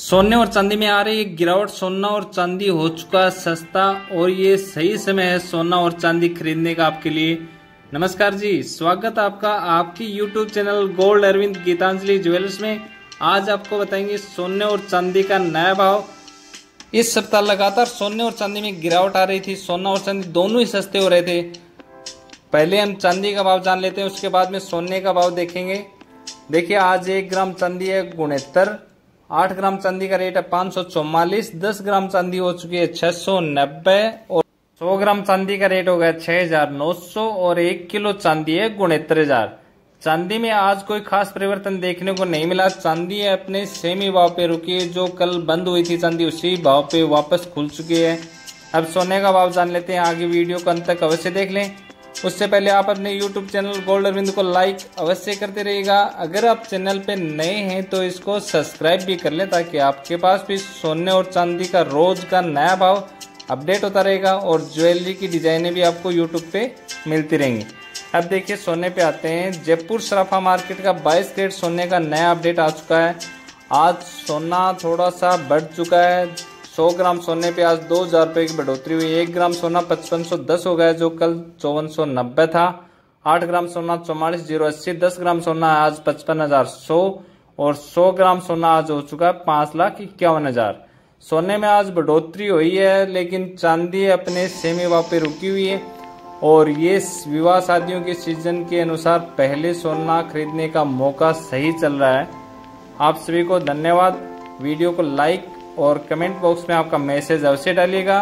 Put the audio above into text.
सोने और चांदी में आ रही है गिरावट। सोना और चांदी हो चुका सस्ता और ये सही समय है सोना और चांदी खरीदने का आपके लिए। नमस्कार जी, स्वागत आपका आपकी YouTube channel gold Arvind Geetanjali jewellers में। आज आपको बताएँगे सोने और चांदी का नया भाव। इस सप्ताह लगातार सोने और चांदी में गिरावट आ रही थी, सोना और चांदी दोनों ही सस्ते हो रहे थे। पहले हम चांदी का भाव जान लेते हैं, उसके बाद में सोने का भाव देखेंगे। देखिए, आज एक ग्राम चांदी है गुणहत्तर आठ ग्राम चांदी का रेट है पाँच सौ चौवालीस, दस ग्राम चांदी हो चुकी है छह सौ नब्बे और सौ ग्राम चांदी का रेट हो गया छह हज़ार नौ सौ और एक किलो चांदी है गुणहत्तर हज़ार। चांदी में आज कोई खास परिवर्तन देखने को नहीं मिला। चांदी अपने सेमी भाव पे रुकी है, जो कल बंद हुई थी चांदी, उसी भाव पे वापस खुल चुकी है। अब सोने का भाव जान लेते हैं, आगे वीडियो को अंत तक अवश्य देख लें। उससे पहले आप अपने YouTube चैनल गोल्ड अरविंद को लाइक अवश्य करते रहिएगा। अगर आप चैनल पे नए हैं तो इसको सब्सक्राइब भी कर लें ताकि आपके पास भी सोने और चांदी का रोज का नया भाव अपडेट होता रहेगा और ज्वेलरी की डिजाइनें भी आपको यूट्यूब पे मिलती रहेंगी। अब देखिए, सोने पे आते हैं। जयपुर सराफा मार्केट का 22 ग्रेड सोने का नया अपडेट आ चुका है। आज सोना थोड़ा सा बढ़ चुका है। सौ ग्राम सोने पे आज दो हज़ार रुपये की बढ़ोतरी हुई। एक ग्राम सोना पचपन सौ दस हो गया, जो कल चौवन सौ नब्बे था। आठ ग्राम सोना चौवालीस ज़ीरो अस्सी, दस ग्राम सोना आज पचपन हज़ार सौ, और सौ ग्राम सोना आज हो चुका है पाँच लाख इक्यावन हज़ार। सोने में आज बढ़ोतरी हुई है, लेकिन चांदी अपने सेमी भाव पे रुकी हुई है, और ये विवाह शादियों के सीज़न के अनुसार पहले सोना खरीदने का मौका सही चल रहा है। आप सभी को धन्यवाद। वीडियो को लाइक और कमेंट बॉक्स में आपका मैसेज अवश्य डालिएगा।